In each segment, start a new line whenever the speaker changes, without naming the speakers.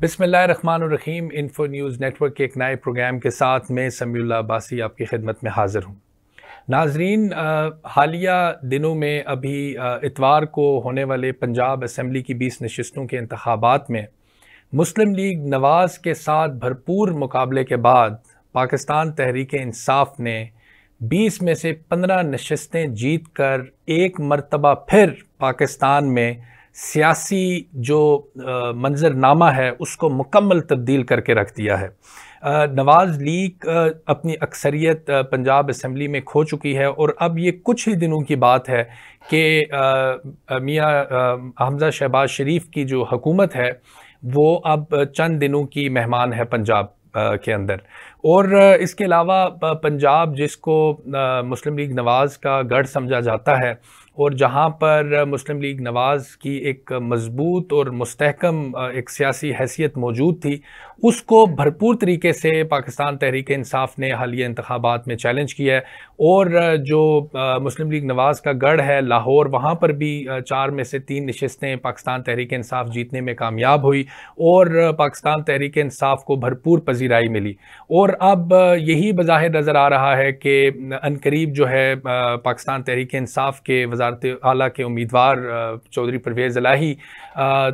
बिसमीम info news network के एक नए प्रोग्राम के साथ मैं समीउल्ला अब्बासी आपकी खिदमत में हाज़िर हूँ। नाजरीन हालिया दिनों में अभी इतवार को होने वाले पंजाब असम्बली की बीस नशस्तों के इंतबात में मुस्लिम लीग नवाज़ के साथ भरपूर मुकाबले के बाद पाकिस्तान तहरीक इंसाफ ने 20 में से 15 नशस्तें जीत कर एक मरतबा फिर पाकिस्तान में सियासी जो मंजरनामा है, उसको मुकम्मल तब्दील करके रख दिया है। नवाज़ लीग अपनी अक्सरियत पंजाब असम्बली में खो चुकी है और अब ये कुछ ही दिनों की बात है कि मियाँ हमज़ा शहबाज शरीफ की जो हकूमत है, वो अब चंद दिनों की मेहमान है पंजाब के अंदर। और इसके अलावा पंजाब जिसको मुस्लिम लीग नवाज़ का गढ़ समझा जाता है और जहाँ पर मुस्लिम लीग नवाज़ की एक मज़बूत और मुस्तकम एक सियासी हैसियत मौजूद थी, उसको भरपूर तरीके से पाकिस्तान तहरीक इंसाफ ने हालिया इंतबात में चैलेंज किया है। और जो मुस्लिम लीग नवाज़ का गढ़ है लाहौर, वहाँ पर भी चार में से तीन नशस्तें पाकिस्तान तहरीक इंसाफ जीतने में कामयाब हुई और पाकिस्तान तहरीक इंसाफ को भरपूर पजीराई मिली। और अब यही बज़ाहिर नज़र आ रहा है कि अनकरीब जो है पाकिस्तान तहरीक इंसाफ के वजारत आला के उम्मीदवार चौधरी परवेज़ अलाही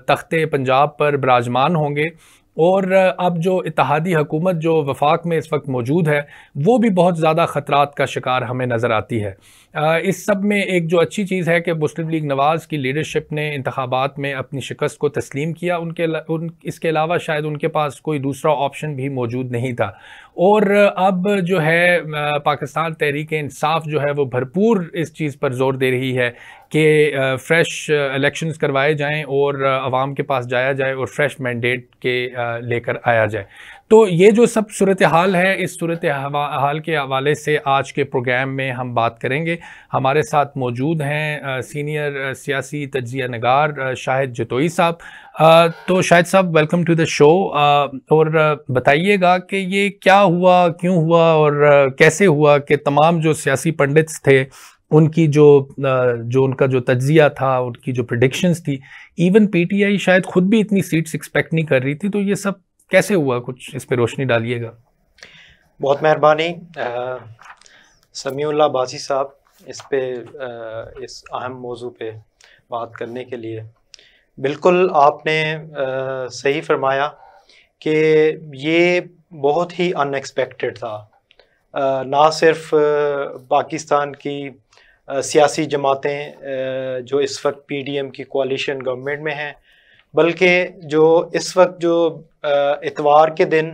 तख्ते पंजाब पर बराजमान होंगे। और अब जो इतिहादी हकूमत जो वफाक में इस वक्त मौजूद है, वो भी बहुत ज़्यादा ख़तरात का शिकार हमें नज़र आती है। इस सब में एक जो अच्छी चीज़ है कि मुस्लिम लीग नवाज़ की लीडरशिप ने इंतबात में अपनी शिकस्त को तस्लीम किया। उनके उन, इसके अलावा शायद उनके पास कोई दूसरा ऑप्शन भी मौजूद नहीं था। और अब जो है पाकिस्तान तहरीक इंसाफ जो है वो भरपूर इस चीज़ पर ज़ोर दे रही है कि फ़्रेश इलेक्शंस करवाए जाएँ और आवाम के पास जाया जाए और फ्रेश मैंडेट के लेकर आया जाए। तो ये जो सब सूरत हाल है, इस सूरत हाल के हवाले से आज के प्रोग्राम में हम बात करेंगे। हमारे साथ मौजूद हैं सीनियर सियासी तजिया नगार शाहिद जतोई साहब। तो शाहिद साहब वेलकम टू द शो और बताइएगा कि ये क्या हुआ, क्यों हुआ और कैसे हुआ कि तमाम जो सियासी पंडित्स थे, उनकी जो जो उनका जो तजिया था, उनकी जो प्रडिक्शंस थी इवन पीटीआई शायद खुद भी इतनी सीट्स एक्सपेक्ट नहीं कर रही थी तो ये सब कैसे हुआ कुछ इस पर रोशनी डालिएगा?
बहुत मेहरबानी समीउल्ला बाजी साहब इस पे आ, इस अहम मौजू पे बात करने के लिए। बिल्कुल आपने आ, सही फरमाया कि ये बहुत ही अनएक्सपेक्टेड था। आ, ना सिर्फ़ पाकिस्तान की सियासी जमातें जो इस वक्त पीडीएम की कोalition गवर्नमेंट में हैं बल्कि जो इस वक्त जो इतवार के दिन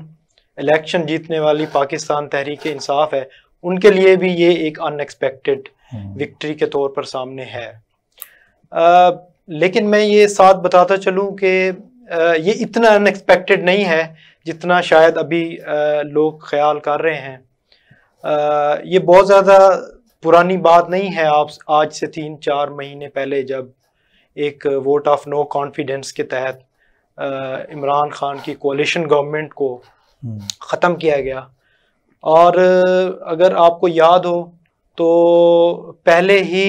इलेक्शन जीतने वाली पाकिस्तान तहरीक इंसाफ है उनके लिए भी ये एक अनएक्सपेक्टेड विक्ट्री हम्म। के तौर पर सामने है आ, लेकिन मैं ये साथ बताता चलूँ कि ये इतना अनएक्सपेक्टेड नहीं है जितना शायद अभी आ, लोग ख्याल कर रहे हैं आ, ये बहुत ज़्यादा पुरानी बात नहीं है आप आज से तीन चार महीने पहले जब एक वोट ऑफ़ नो कॉन्फिडेंस के तहत इमरान खान की कोलिशन गवर्नमेंट को हम्म। ख़त्म किया गया। और अगर आपको याद हो तो पहले ही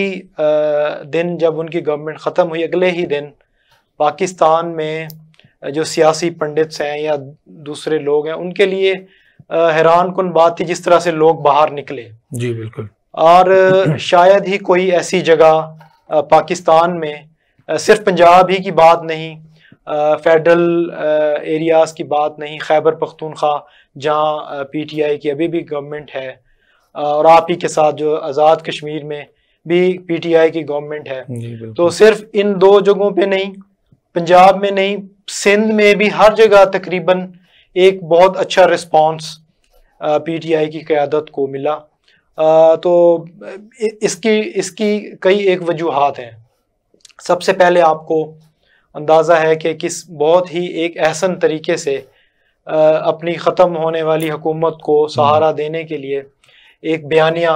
दिन जब उनकी गवर्नमेंट ख़त्म हुई अगले ही दिन पाकिस्तान में जो सियासी पंडित हैं या दूसरे लोग हैं उनके लिए हैरान कन बात थी जिस तरह से लोग बाहर निकले।
जी बिल्कुल।
और शायद ही कोई ऐसी जगह पाकिस्तान में सिर्फ़ पंजाब ही की बात नहीं फेडरल एरियाज़ की बात नहीं खैबर पख्तूनख्वा जहाँ पीटीआई की अभी भी गवर्नमेंट है और आप ही के साथ जो आज़ाद कश्मीर में भी पीटीआई की गवर्नमेंट है। तो सिर्फ़ इन दो जगहों पे नहीं पंजाब में नहीं सिंध में भी हर जगह तकरीबन एक बहुत अच्छा रिस्पांस पीटीआई की क़्यादत को मिला। आ, तो इसकी इसकी कई एक वजूहत हैं। सबसे पहले आपको अंदाज़ा है कि किस बहुत ही एक एहसन तरीके से अपनी ख़त्म होने वाली हुकूमत को सहारा हम्म। देने के लिए एक बयानिया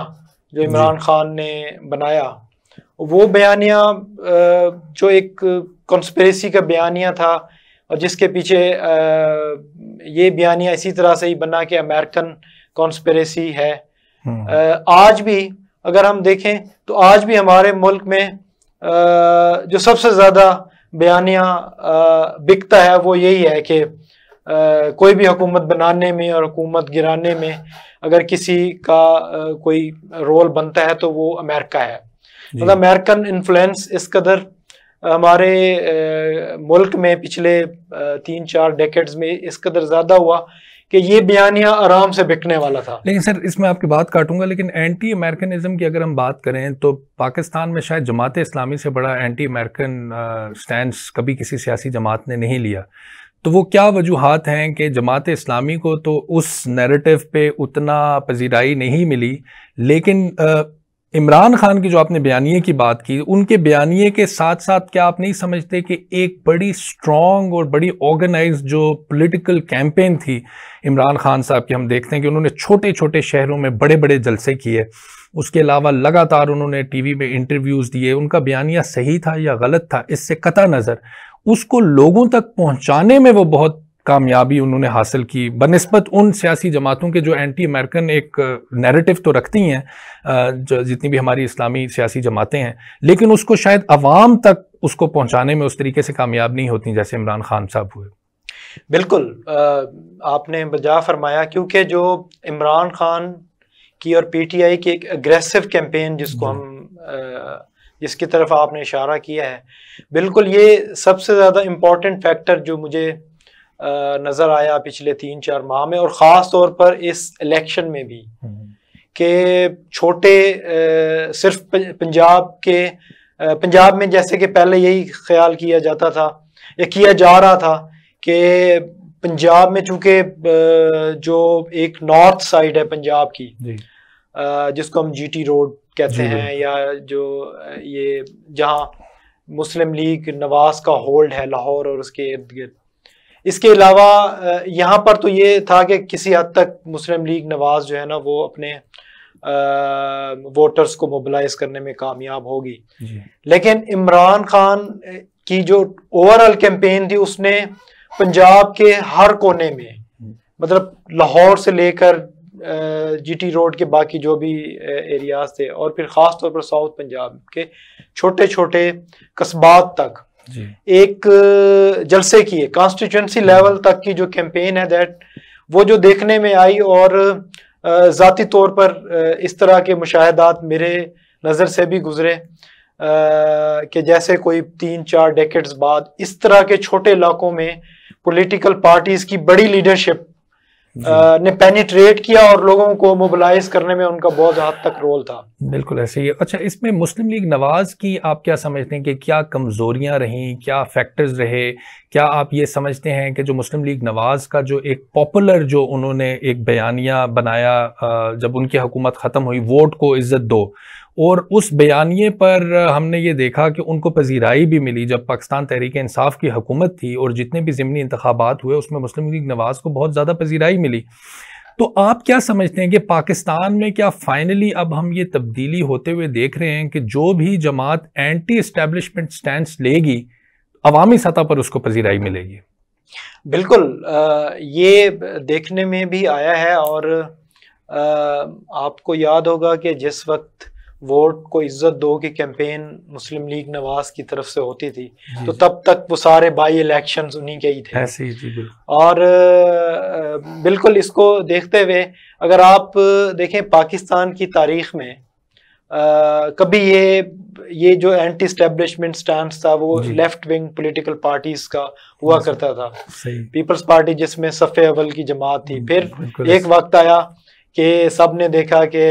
जो इमरान खान ने बनाया वो बयानिया जो एक कॉन्स्परेसी का बयानिया था और जिसके पीछे ये बयानिया इसी तरह से ही बना कि अमेरिकन कॉन्स्परेसी है हम्म। आज भी अगर हम देखें तो आज भी हमारे मुल्क में जो सबसे ज़्यादा बयानिया बिकता है वो यही है कि कोई भी हुकूमत बनाने में और हुकूमत गिराने में अगर किसी का कोई रोल बनता है तो वो अमेरिका है। मतलब अमेरिकन इन्फ्लुएंस इस कदर हमारे मुल्क में पिछले तीन चार डेकेड्स में इस कदर ज़्यादा हुआ कि ये बयानिया आराम से बिकने वाला था।
लेकिन सर, इसमें आपकी बात काटूँगा, लेकिन एंटी अमेरिकनिज्म की अगर हम बात करें तो पाकिस्तान में शायद जमात इस्लामी से बड़ा एंटी अमेरिकन स्टैंड कभी किसी सियासी जमात ने नहीं लिया। तो वो क्या वजूहत हैं कि जमात इस्लामी को तो उस नैरेटिव पे उतना पजीराई नहीं मिली, लेकिन इमरान खान की जो आपने बयानिए की बात की, उनके बयानिए के साथ साथ क्या आप नहीं समझते कि एक बड़ी स्ट्रॉन्ग और बड़ी ऑर्गेनाइज जो पॉलिटिकल कैंपेन थी इमरान खान साहब की, हम देखते हैं कि उन्होंने छोटे छोटे शहरों में बड़े बड़े जलसे किए। उसके अलावा लगातार उन्होंने टीवी में इंटरव्यूज़ दिए। उनका बयानिया सही था या गलत था, इससे कता नज़र उसको लोगों तक पहुँचाने में वो बहुत कामयाबी उन्होंने हासिल की। बनस्बत उन सियासी जमातों के जो एंटी अमेरिकन एक नैरेटिव तो रखती हैं जो जितनी भी हमारी इस्लामी सियासी जमातें हैं लेकिन उसको शायद अवाम तक उसको पहुँचाने में उस तरीके से कामयाब नहीं होती जैसे इमरान खान साहब हुए।
बिल्कुल आपने बजा फरमाया क्योंकि जो इमरान खान की और पीटीआई की एक अग्रेसिव कैंपेन जिसको हम जिसकी तरफ़ आपने इशारा किया है बिल्कुल ये सबसे ज़्यादा इम्पोर्टेंट फैक्टर जो मुझे नज़र आया पिछले तीन चार माह में और ख़ास तौर पर इस इलेक्शन में भी हम्म। कि छोटे सिर्फ़ पंजाब के पंजाब में जैसे कि पहले यही ख्याल किया जाता था या किया जा रहा था कि पंजाब में चूँकि जो एक नॉर्थ साइड है पंजाब की जिसको हम जीटी रोड कहते हैं या जो ये जहाँ मुस्लिम लीग नवाज़ का होल्ड है लाहौर और उसके इर्द गिर्द इसके अलावा यहाँ पर तो ये था कि किसी हद तक मुस्लिम लीग नवाज़ जो है ना वो अपने वोटर्स को मोबिलाइज करने में कामयाब होगी लेकिन इमरान खान की जो ओवरऑल कैंपेन थी उसने पंजाब के हर कोने में हम्म। मतलब लाहौर से लेकर जीटी रोड के बाकी जो भी एरियाज़ थे और फिर ख़ास तौर पर साउथ पंजाब के छोटे छोटे कस्बात तक एक जलसे की है कॉन्स्टिट्यूंसी लेवल तक की जो कैंपेन है दैट वो जो देखने में आई और ज़ाती तौर पर इस तरह के मुशाहदात मेरे नज़र से भी गुजरे कि जैसे कोई तीन चार डेकेट्स बाद इस तरह के छोटे इलाकों में पॉलिटिकल पार्टीज़ की बड़ी लीडरशिप ने पेनिट्रेट किया और लोगों को मोबिलाइज करने में उनका बहुत हद तक रोल था।
बिल्कुल ऐसे ही अच्छा इसमें मुस्लिम लीग नवाज़ की आप क्या समझते हैं कि क्या कमज़ोरियाँ रहीं क्या फैक्टर्स रहे? क्या आप ये समझते हैं कि जो मुस्लिम लीग नवाज़ का जो एक पॉपुलर जो उन्होंने एक बयानिया बनाया जब उनकी हुकूमत ख़त्म हुई वोट को इज़्ज़त दो और उस बयानिए पर हमने ये देखा कि उनको पजीराई भी मिली जब पाकिस्तान तहरीक इंसाफ की हुकूमत थी और जितने भी ज़मनी इंतबात हुए, उसमें मुस्लिम लीग नवाज़ को बहुत ज़्यादा पजीराई मिली। तो आप क्या समझते हैं कि पाकिस्तान में क्या फाइनली अब हम ये तब्दीली होते हुए देख रहे हैं कि जो भी जमात एंटी इस्टेब्लिशमेंट स्टैंड लेगी, अवामी सतह पर उसको पजीराई मिलेगी?
बिल्कुल ये देखने में भी आया है और आपको याद होगा कि जिस वक्त वोट को इज़्ज़त दो की कैंपेन मुस्लिम लीग नवाज़ की तरफ़ से होती थी। तो तब तक वो सारे बाई इलेक्शंस उन्हीं के ही थे।
ऐसे ही जी
और बिल्कुल इसको देखते हुए अगर आप देखें पाकिस्तान की तारीख में आ, कभी ये ये जो एंटी स्टेब्लिशमेंट स्टैंड था वो लेफ़्ट विंग पॉलिटिकल पार्टीज़ का हुआ करता था। पीपल्स पार्टी जिसमें सफ़े अवल की जमात थी। फिर एक वक्त आया कि सबने देखा कि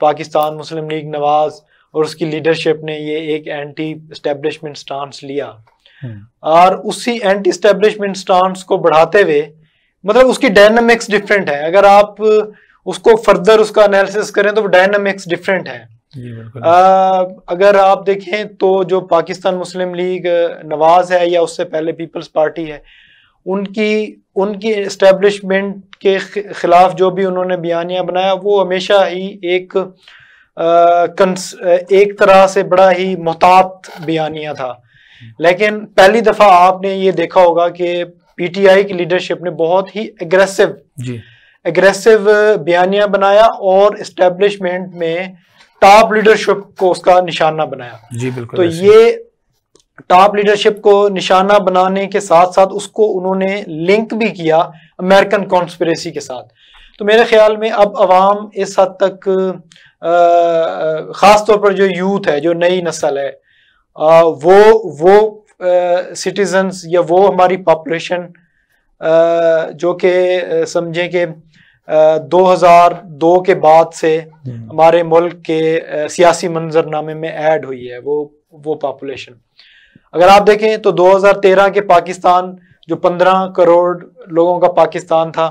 पाकिस्तान मुस्लिम लीग नवाज़ और उसकी लीडरशिप ने ये एक एंटी स्टेब्लिशमेंट स्टांस लिया। हम्म। और उसी एंटी स्टेब्लिशमेंट स्टांस को बढ़ाते हुए मतलब उसकी डायनामिक्स डिफरेंट है। अगर आप उसको फर्दर उसका एनालिसिस करें तो डायनामिक्स डिफरेंट है। आ, अगर आप देखें तो जो पाकिस्तान मुस्लिम लीग नवाज़ है या उससे पहले पीपल्स पार्टी है उनकी उनकी इस्टेब्लिशमेंट के खिलाफ जो भी उन्होंने बयानिया बनाया वो हमेशा ही एक आ, एक तरह से बड़ा ही मोहतात बयानिया था। लेकिन पहली दफ़ा आपने ये देखा होगा कि पीटीआई की लीडरशिप ने बहुत ही एग्रेसिव एग्रेसिव बयानिया बनाया और इस्टेब्लिशमेंट में टॉप लीडरशिप को उसका निशाना बनाया।
जी बिल्कुल
तो ये टॉप लीडरशिप को निशाना बनाने के साथ साथ उसको उन्होंने लिंक भी किया अमेरिकन कॉन्स्परेसी के साथ तो मेरे ख्याल में अब आवाम इस हद तक ख़ास तौर पर जो यूथ है जो नई नस्ल है आ, वो वो सिटीजन्स या वो हमारी पॉपुलेशन जो कि समझें कि 2002 के बाद से हम्म। हमारे मुल्क के सियासी मंजरनामे में ऐड हुई है वो वो पॉपुलेशन अगर आप देखें तो 2013 के पाकिस्तान जो 15 करोड़ लोगों का पाकिस्तान था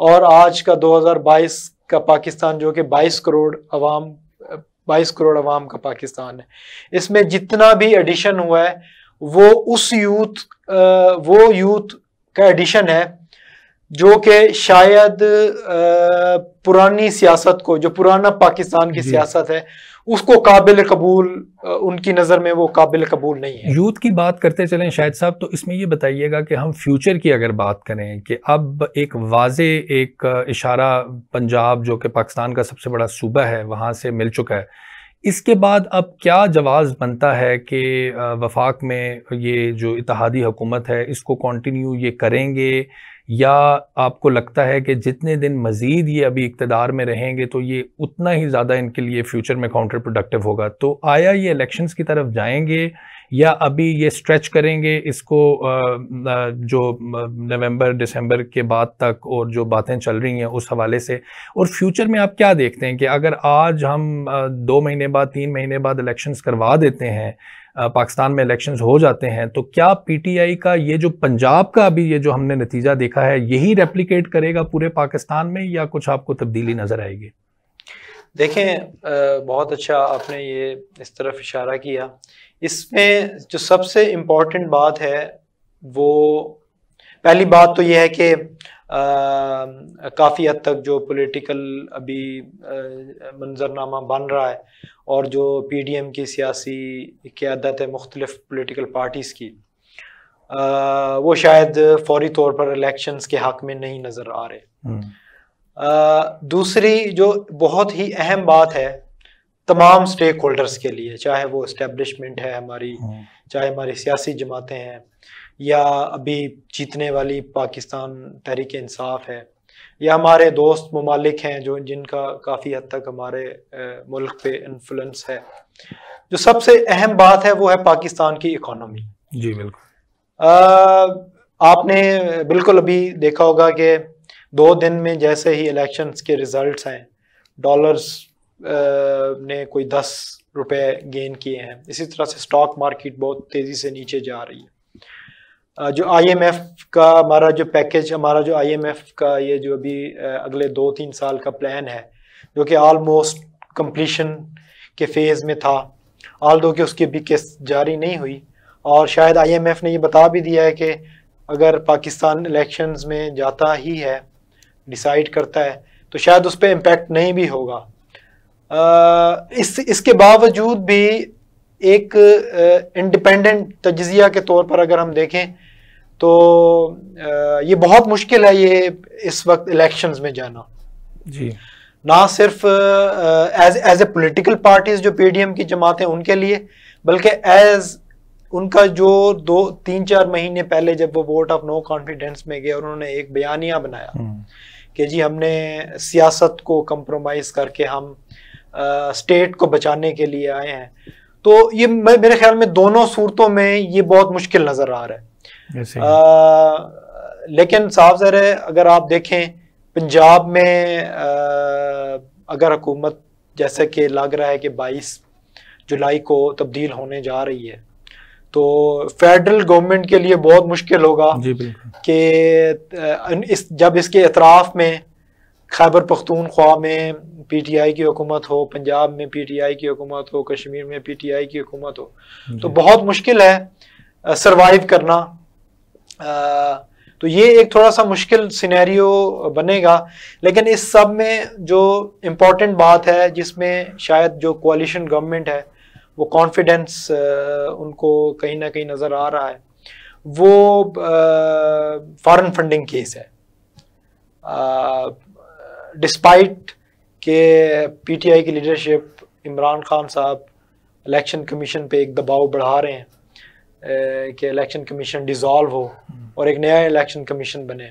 और आज का 2022 का पाकिस्तान जो कि 22 करोड़ अवाम 22 करोड़ अवाम का पाकिस्तान है। इसमें जितना भी एडिशन हुआ है वो उस यूथ वो यूथ का एडिशन है जो कि शायद पुरानी सियासत को जो पुराना पाकिस्तान की सियासत है उसको काबिल कबूल उनकी नज़र में वो काबिल कबूल नहीं है।
यूथ की बात करते चलें शायद साहब तो इसमें ये बताइएगा कि हम फ्यूचर की अगर बात करें कि अब एक वाज, एक इशारा पंजाब, जो कि पाकिस्तान का सबसे बड़ा सूबा है, वहाँ से मिल चुका है। इसके बाद अब क्या जवाब बनता है कि वफाक में ये जो इतिहादी हुकूमत है, इसको कंटिन्यू ये करेंगे? या आपको लगता है कि जितने दिन मज़ीद ये अभी इकतदार में रहेंगे तो ये उतना ही ज़्यादा इनके लिए फ्यूचर में काउंटर प्रोडक्टिव होगा। तो आया ये इलेक्शंस की तरफ़ जाएँगे या अभी ये स्ट्रेच करेंगे इसको जो नवंबर, दिसंबर के बाद तक और जो बातें चल रही हैं उस हवाले से, और फ्यूचर में आप क्या देखते हैं कि अगर आज हम दो महीने बाद, तीन महीने बाद इलेक्शंस करवा देते हैं पाकिस्तान में इलेक्शंस हो जाते हैं तो क्या पीटीआई का ये जो पंजाब का अभी ये जो हमने नतीजा देखा है, यही रेप्लिकेट करेगा पूरे पाकिस्तान में या कुछ आपको तब्दीली नज़र आएगी?
देखें बहुत अच्छा आपने ये इस तरफ़ इशारा किया। इसमें जो सबसे इम्पोर्टेंट बात है, वो पहली बात तो ये है कि काफ़ी हद तक जो पॉलिटिकल अभी मंजरनामा बन रहा है और जो पी डी एम की सियासी क़्यादत है मुख्तलिफ़ पोलिटिकल पार्टीज़ की आ, वो शायद फौरी तौर पर इलेक्शंस के हक में नहीं नज़र आ रहे हम्म। दूसरी जो बहुत ही अहम बात है तमाम स्टेक होल्डर्स के लिए चाहे वो इस्टेब्लिशमेंट है हमारी हम्म। चाहे हमारी सियासी जमातें हैं या अभी जीतने वाली पाकिस्तान तहरीक इंसाफ है या हमारे दोस्त ममालिक हैं जो जिनका काफ़ी हद तक हमारे मुल्क पे इन्फ्लुएंस है। जो सबसे अहम बात है वो है पाकिस्तान की इकोनॉमी
जी बिल्कुल।
आपने बिल्कुल अभी देखा होगा कि दो दिन में जैसे ही इलेक्शंस के रिजल्ट्स हैं डॉलर्स ने कोई दस रुपए गेन किए हैं। इसी तरह से स्टॉक मार्केट बहुत तेज़ी से नीचे जा रही है। जो आईएमएफ का हमारा जो पैकेज हमारा जो आईएमएफ का ये जो अभी अगले दो तीन साल का प्लान है जो कि ऑलमोस्ट कंप्लीशन के फ़ेज़ में था आल दो कि उसकी अभी केस जारी नहीं हुई और शायद आईएमएफ ने ये बता भी दिया है कि अगर पाकिस्तान इलेक्शंस में जाता ही है डिसाइड करता है तो शायद उस पर इम्पेक्ट नहीं भी होगा। आ, इस इसके बावजूद भी एक इंडिपेंडेंट तजिया के तौर पर अगर हम देखें तो ये बहुत मुश्किल है ये इस वक्त इलेक्शंस में जाना
जी
ना सिर्फ़ as as a political parties जो पीडीएम की जमात हैं उनके लिए बल्कि एज उनका जो दो तीन चार महीने पहले जब वो वोट ऑफ़ नो कॉन्फिडेंस में गए उन्होंने एक बयानिया बनाया हम्म। कि जी हमने सियासत को कंप्रोमाइज करके हम आ, स्टेट को बचाने के लिए आए हैं तो ये मेरे ख्याल में दोनों सूरतों में ये बहुत मुश्किल नज़र आ रहा है। आ, लेकिन साफ़ जर है अगर आप देखें पंजाब में आ, अगर हुकूमत जैसे कि लग रहा है कि 22 जुलाई को तब्दील होने जा रही है तो फेडरल गवर्नमेंट के लिए बहुत मुश्किल होगा कि इस जब इसके अतराफ में खैबर पख्तूनख्वा में पी टी आई की हुकूमत हो पंजाब में पी टी आई की हुकूमत हो कश्मीर में पी टी आई की हुकूमत हो। तो बहुत मुश्किल है सरवाइव करना। तो ये एक थोड़ा सा मुश्किल सिनेरियो बनेगा। लेकिन इस सब में जो इम्पोर्टेंट बात है जिसमें शायद जो कोalition गवर्नमेंट है वो कॉन्फिडेंस उनको कहीं ना कहीं नज़र आ रहा है। वो फॉरेन फंडिंग केस है। डिस्पाइट के पीटीआई की लीडरशिप इमरान खान साहब इलेक्शन कमीशन पे एक दबाव बढ़ा रहे हैं कि इलेक्शन कमीशन डिज़ोल्व हो और एक नया इलेक्शन कमीशन बने।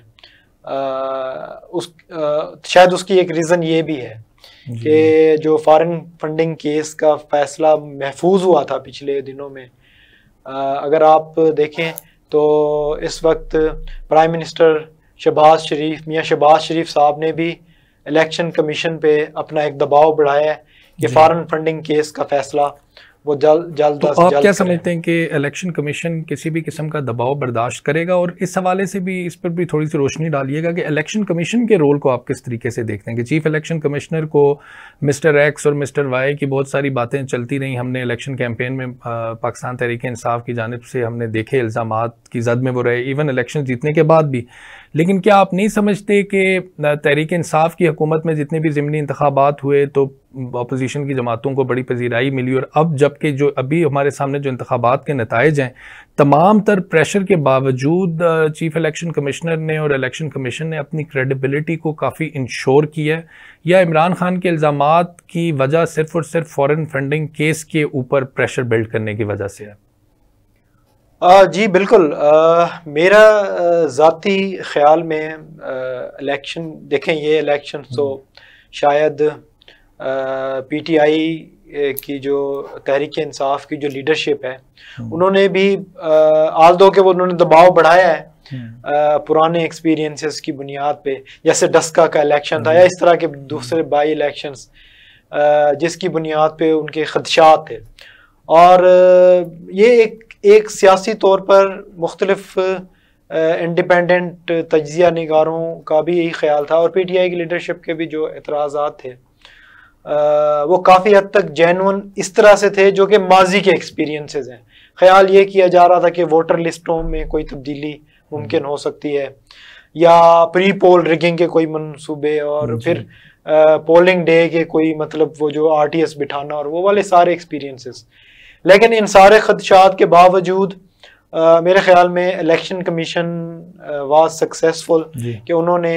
उस आ, शायद उसकी एक रीज़न ये भी है कि जो फॉरेन फंडिंग केस का फैसला महफूज हुआ था पिछले दिनों में आ, अगर आप देखें तो इस वक्त प्राइम मिनिस्टर शहबाज शरीफ मियाँ शहबाज शरीफ साहब ने भी इलेक्शन कमीशन पे अपना एक दबाव बढ़ाया है कि फॉरेन फंडिंग केस का फैसला वो जल्द जल्द
तो आप जल्द क्या समझते हैं कि इलेक्शन कमीशन किसी भी किस्म का दबाव बर्दाश्त करेगा? और इस हवाले से भी इस पर भी थोड़ी सी रोशनी डालिएगा कि इलेक्शन कमीशन के रोल को आप किस तरीके से देखते हैं? कि चीफ इलेक्शन कमिश्नर को मिस्टर एक्स और मिस्टर वाई की बहुत सारी बातें चलती रही। हमने इलेक्शन कैंपेन में पाकिस्तान तहरीक इंसाफ की जानब से हमने देखे इल्ज़ाम की जद में वो रहे इवन इलेक्शन जीतने के बाद भी। लेकिन क्या आप नहीं समझते कि तहरीक इंसाफ की हुकूमत में जितने भी ज़मनी इंतबात हुए तो अपोजिशन की जमातों को बड़ी पजीराई मिली और अब जबकि जो अभी हमारे सामने जो इंतबात के नतज हैं तमाम तर प्रेशर के बावजूद चीफ इलेक्शन कमिश्नर ने और इलेक्शन कमीशन ने अपनी क्रेडिबिलिटी को काफ़ी इंश्योर किया है। या इमरान खान के इल्ज़ाम की वजह सिर्फ़ और सिर्फ़ फॉरन फंडिंग केस के ऊपर प्रेशर बिल्ड करने की वजह से है।
जी बिल्कुल। आ, मेरा ज़ाती ख्याल में इलेक्शन देखें ये इलेक्शन तो हम्म। शायद पीटीआई की जो तहरीक इंसाफ की जो लीडरशिप है हम्म। उन्होंने भी आल दो के वो उन्होंने दबाव बढ़ाया है हम्म। पुराने एक्सपीरियंसेस की बुनियाद पे जैसे डस्का का इलेक्शन था या इस तरह के दूसरे बाई इलेक्शंस जिसकी बुनियाद पे उनके खदशात थे और ये एक एक सियासी तौर पर मुख्तलिफ़ इंडिपेंडेंट तजिया निगारों का भी यही ख्याल था और पी टी आई की लीडरशिप के भी जो एतराज़ा थे वो काफ़ी हद तक जैनवन इस तरह से थे जो कि माजी के एक्सपीरियंसेस हैं। ख्याल ये किया जा रहा था कि वोटर लिस्टों में कोई तब्दीली मुमकिन हो सकती है या प्री पोल रिगिंग के कोई मनसूबे और फिर पोलिंग डे के कोई मतलब वो जो आर टी एस बिठाना और वो वाले सारे एक्सपीरियंसेस लेकिन इन सारे खदशात के बावजूद मेरे ख्याल में इलेक्शन कमीशन वाज सक्सेसफुल कि उन्होंने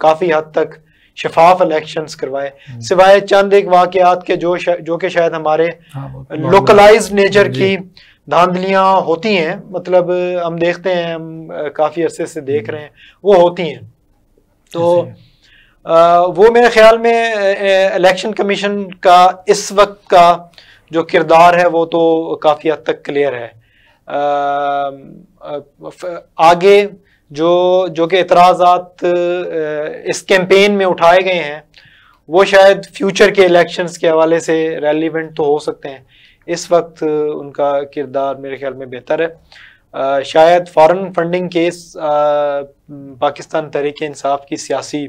काफ़ी हद तक शफाफ इलेक्शंस करवाए। हम्म। सिवाय चंद एक वाकयात के जो जो कि शायद हमारे लोकलाइज हाँ, नेचर की धांधलियाँ होती हैं मतलब हम देखते हैं हम काफ़ी अरसे से देख हम्म। रहे हैं वो होती हैं। तो आ, वो मेरे ख्याल में इलेक्शन कमीशन का इस वक्त का जो किरदार है वो तो काफ़ी हद तक क्लियर है। आ, आगे जो जो कि एतराज़ात इस कैंपेन में उठाए गए हैं वो शायद फ्यूचर के इलेक्शंस के हवाले से रेलिवेंट तो हो सकते हैं। इस वक्त उनका किरदार मेरे ख्याल में बेहतर है। शायद foreign funding case Pakistan Tehreek Insaf की सियासी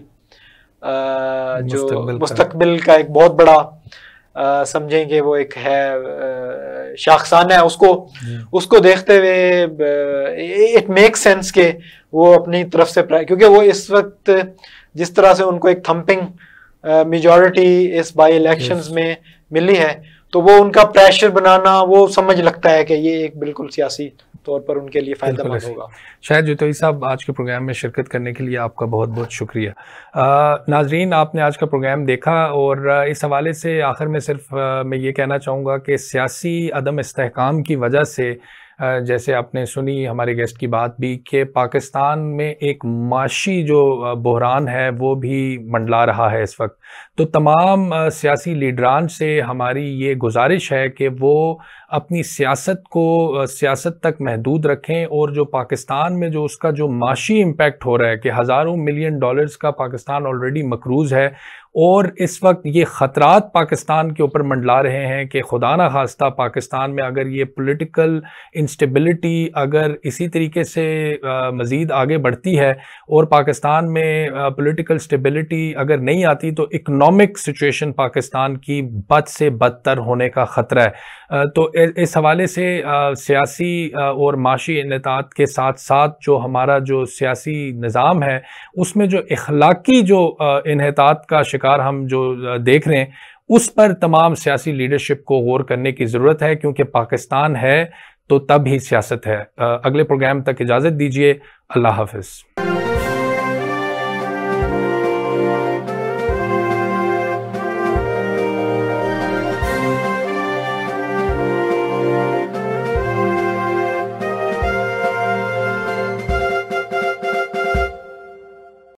जो मुस्तकबिल का। एक बहुत बड़ा समझेंगे वो एक है शाखसाना है। उसको उसको देखते हुए इट मेक सेंस के वो अपनी तरफ़ से क्योंकि वो इस वक्त जिस तरह से उनको एक थम्पिंग मेजॉरिटी इस बाई इलेक्शंस में मिली है तो वो उनका प्रेशर बनाना वो समझ लगता है कि ये एक बिल्कुल सियासी तौर पर उनके लिए फ़ायदा होगा।
शायद जुतोई साहब आज के प्रोग्राम में शिरकत करने के लिए आपका बहुत बहुत शुक्रिया नाजरीन आपने आज का प्रोग्राम देखा और इस हवाले से आखिर में सिर्फ़ मैं ये कहना चाहूँगा कि सियासी अदम इसकाम की वजह से जैसे आपने सुनी, हमारे गेस्ट की बात भी कि पाकिस्तान में एक माशी जो बहरान है, वो भी मंडला रहा है इस वक्त। तो तमाम सियासी लीडरान से हमारी ये गुजारिश है कि वो अपनी सियासत को सियासत तक महदूद रखें और जो पाकिस्तान में जो उसका जो माशी इम्पेक्ट हो रहा है कि हज़ारों मिलियन डॉलर्स का पाकिस्तान ऑलरेडी मकरूज़ है और इस वक्त ये ख़तरात पाकिस्तान के ऊपर मंडला रहे हैं कि खुदा न खास्ता पाकिस्तान में अगर ये पॉलिटिकल इंस्टेबिलिटी अगर इसी तरीके से मज़ीद आगे बढ़ती है और पाकिस्तान में पॉलिटिकल स्टेबिलिटी अगर नहीं आती तो इकनॉमिक सिचुएशन पाकिस्तान की बद से बदतर होने का ख़तरा है। तो इस हवाले से सियासी और माशी इनतात के साथ साथ जो हमारा जो सियासी निज़ाम है, उसमें जो इखलाकी जो इनहतात का शिकार हम जो देख रहे हैं, उस पर तमाम सियासी लीडरशिप को गौर करने की ज़रूरत है, क्योंकि पाकिस्तान है तो तब ही सियासत है। अगले प्रोग्राम तक इजाज़त दीजिए, अल्लाह हाफिज़।